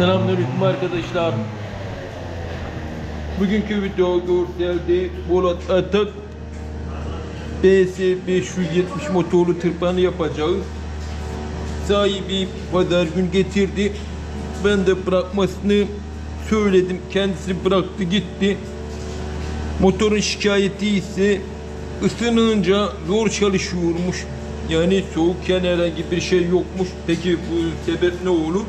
Selamünaleyküm arkadaşlar. Bugünkü video görselde Polat Atak BS 570 motorlu tırpanı yapacağız. Sahibi pazar gün getirdi. Ben de bırakmasını söyledim. Kendisi bıraktı gitti. Motorun şikayeti ise ısınınca zor çalışıyormuş. Yani soğukken herhangi bir şey yokmuş. Peki bu sebep ne olur?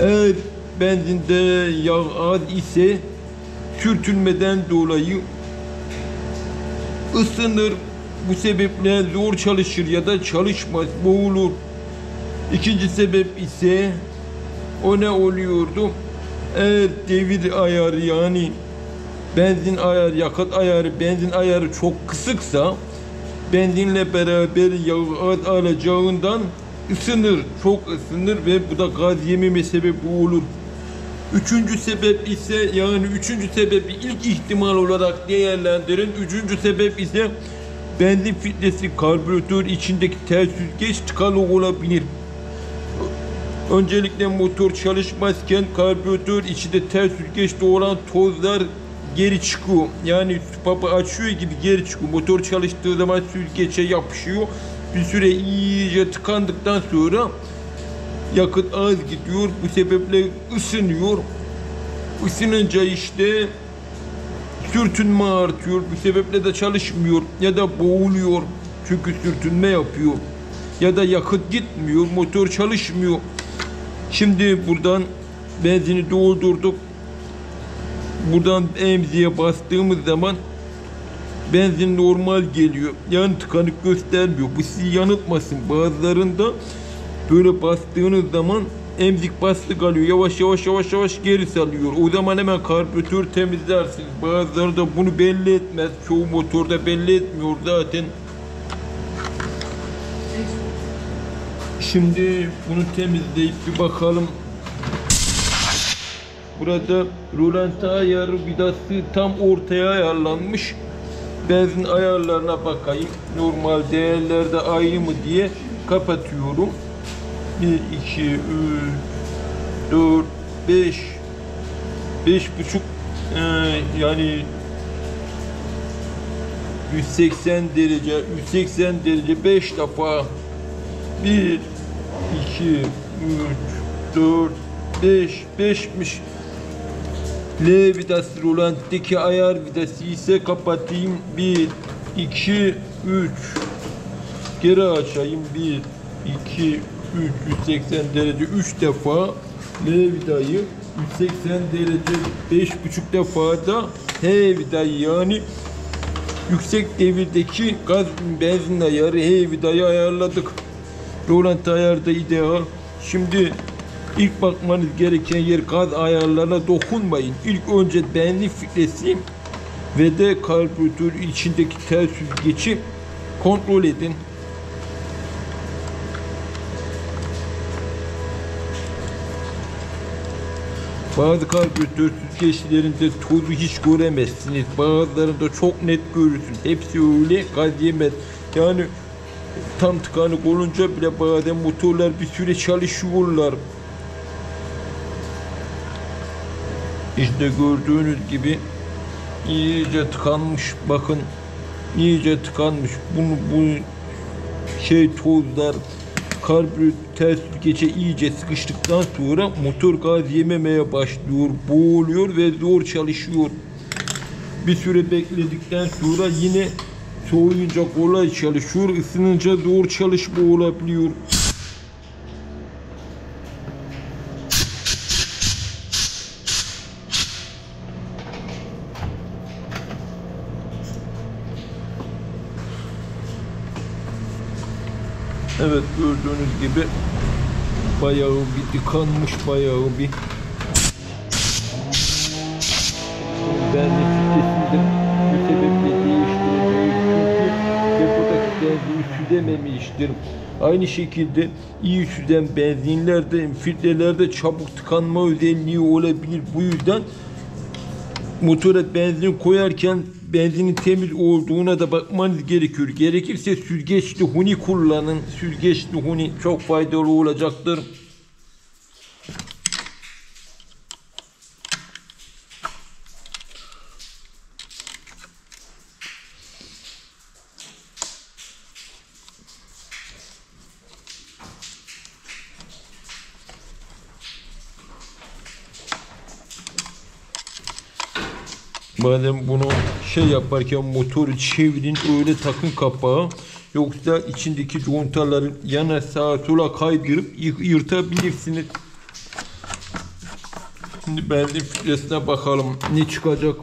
Eğer benzinde yağ az ise sürtünmeden dolayı ısınır. Bu sebeple zor çalışır ya da çalışmaz, boğulur. İkinci sebep ise o ne oluyordu? Eğer devir ayarı yani benzin ayarı, yakıt ayarı, benzin ayarı çok kısıksa benzinle beraber az alacağından ısınır, çok ısınır ve bu da gaz yememe sebebi olur. Üçüncü sebep ise yani üçüncü sebebi ilk ihtimal olarak değerlendirin. Üçüncü sebep ise benzin filtresi karbüratör içindeki ters süzgeç tıkalı olabilir. Öncelikle motor çalışmazken karbüratör içinde ters süzgeçte olan tozlar geri çıkıyor. Yani papı açıyor gibi geri çıkıyor. Motor çalıştığı zaman süzgeçe yapışıyor. Bir süre iyice tıkandıktan sonra yakıt az gidiyor. Bu sebeple ısınıyor. Isınınca işte sürtünme artıyor. Bu sebeple de çalışmıyor ya da boğuluyor. Çünkü sürtünme yapıyor. Ya da yakıt gitmiyor, motor çalışmıyor. Şimdi buradan benzini doldurduk. Buradan emziğe bastığımız zaman benzin normal geliyor. Yani tıkanık göstermiyor. Bu sizi yanıltmasın. Bazılarında böyle bastığınız zaman emzik bastı kalıyor. Yavaş yavaş yavaş yavaş geri salıyor. O zaman hemen karbüratör temizlersiniz. Bazıları da bunu belli etmez. Çoğu motorda belli etmiyor zaten. Şimdi bunu temizleyip bir bakalım. Burada rolanti ayarı vidası tam ortaya ayarlanmış. Benzin ayarlarına bakayım. Normal değerlerde aynı mı diye kapatıyorum. 1, 2, 3, 4, 5, 5 buçuk ee, yani 180 derece, 180 derece 5 defa 1, 2, 3, 4, 5, 5'miş. L vidası rolantideki ayar vidası ise kapatayım. 1, 2, 3. Geri açayım. 1, 2, 3, 180 derece 3 defa L vidayı 180 derece 5,5 defa da H vidayı yani yüksek devirdeki gaz benzin ayarı H vidayı ayarladık. Rolanti ayarda ideal. Şimdi ilk bakmanız gereken yer gaz ayarlarına dokunmayın. İlk önce benzin filtresi ve de karbüratör içindeki ters süzgeci kontrol edin. Bazı karbüratör süzgeçlerinde tozu hiç göremezsiniz. Bazılarında çok net görürsün. Hepsi öyle gaz yemez. Yani tam tıkanık olunca bile bazen motorlar bir süre çalışıyorlar. İşte gördüğünüz gibi iyice tıkanmış. Bakın iyice tıkanmış. Bunu bu şey tozlar karbüratör geçe iyice sıkıştıktan sonra motor gaz yememeye başlıyor, boğuluyor ve zor çalışıyor. Bir süre bekledikten sonra yine soğuyunca kolay çalışıyor, ısınınca zor çalışma olabiliyor. Evet gördüğünüz gibi bayağı bir tıkanmış bayağı bir ben de filtresini bu sebeple değiştireceğim çünkü depodaki benzin südememiştir. Aynı şekilde iyi süden benzinlerde, filtrelerde çabuk tıkanma özelliği olabilir. Bu yüzden motora benzin koyarken benzinin temiz olduğuna da bakmanız gerekiyor. Gerekirse süzgeçli huni kullanın. Süzgeçli huni çok faydalı olacaktır. Madem bunu şey yaparken motoru çevirin öyle takın kapağı. Yoksa içindeki contaların yana sağa sola kaydırıp yı- yırtabilirsiniz. Şimdi benzin filtresine bakalım ne çıkacak.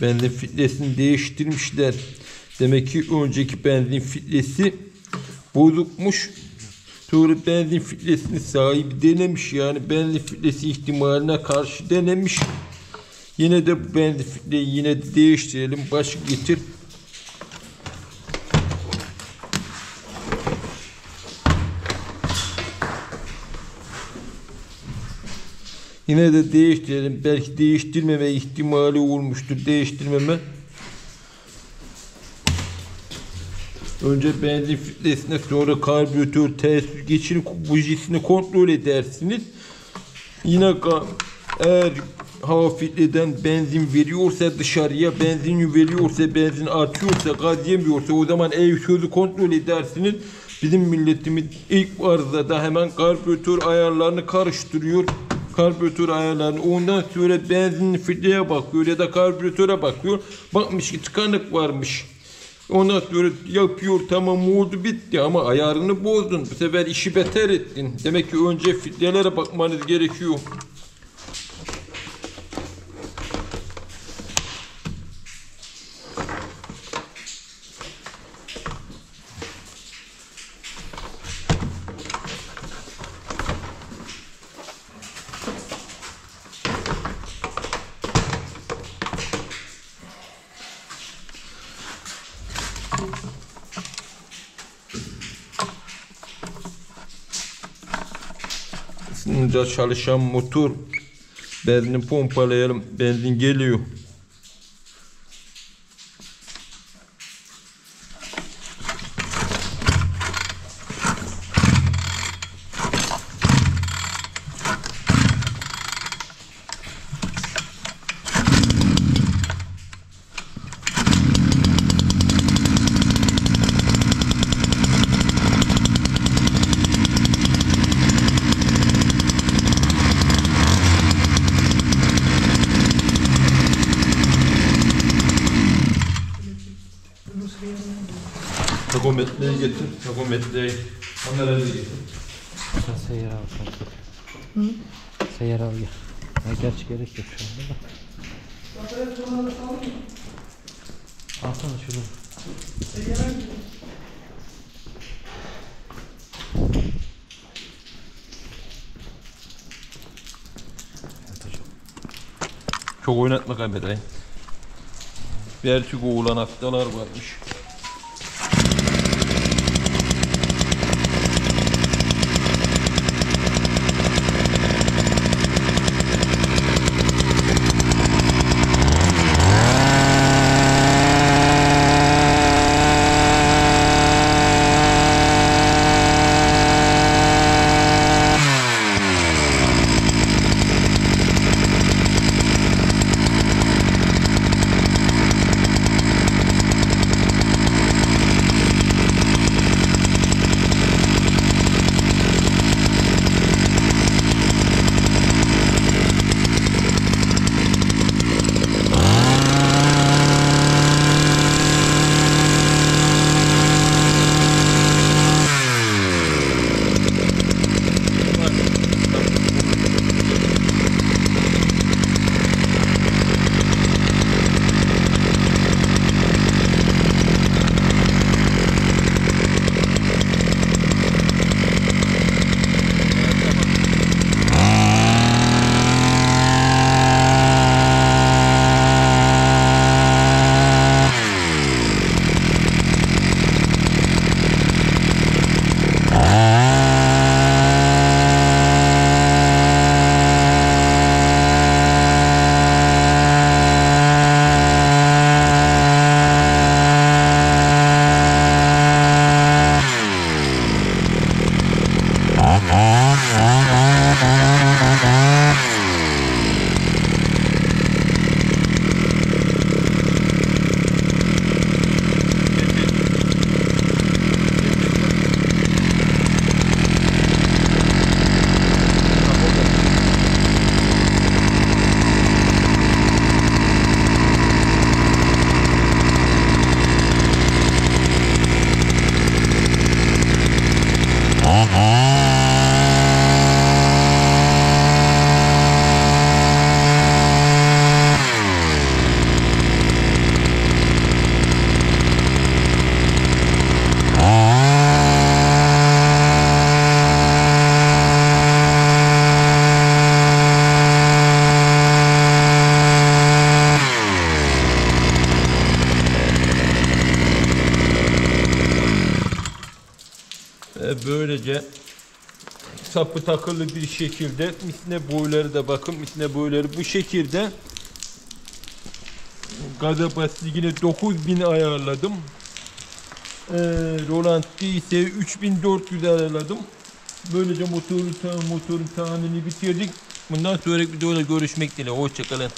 Benzin filtresini değiştirmişler. Demek ki önceki benzin filtresi bozukmuş. Sonra benzin filtresini sahibi denemiş. Yani benzin filtresi ihtimaline karşı denemiş. Yine de bu benzin filtreyi yine de değiştirelim. Başı getir. Yine de değiştirelim. Belki değiştirmeme ihtimali olmuştur. Değiştirmeme. Önce benzin filtresine sonra karbüratör ters süzgecini bujisini kontrol edersiniz. Yine eğer hava filtreden benzin veriyorsa dışarıya benzin veriyorsa benzin artıyorsa gaz yemiyorsa o zaman ev sözü kontrol edersiniz. Bizim milletimiz ilk arızada hemen karbüratör ayarlarını karıştırıyor. Karbüratör ayarlarını ondan sonra benzin filtreye bakıyor ya da karbüratöre bakıyor. Bakmış ki tıkanık varmış. Ondan sonra yapıyor tamam oldu bitti ama ayarını bozdun. Bu sefer işi beter ettin. Demek ki önce filtrelere bakmanız gerekiyor. Isınınca çalışan motor. Benzin pompalayalım. Benzin geliyor. Takometreyi getir. Takometreyi. Kamerayı getir. Sen seyyar al kanka. Hı? Seyyar al gel. Ha, gerçi gerek yok şu anda da. Alsana şunu. Çok oynatma kamerayı. Vertigo olan hastalar varmış. Sapı takılı bir şekilde misine boyları da bakın misine boyları bu şekilde gaza basitliğine 9000 ayarladım. Ee, Roland ise 3400 ayarladım. Böylece motorun, motorun tahanini bitirdik. Bundan sonraki videoda görüşmek dileğiyle. Hoşçakalın.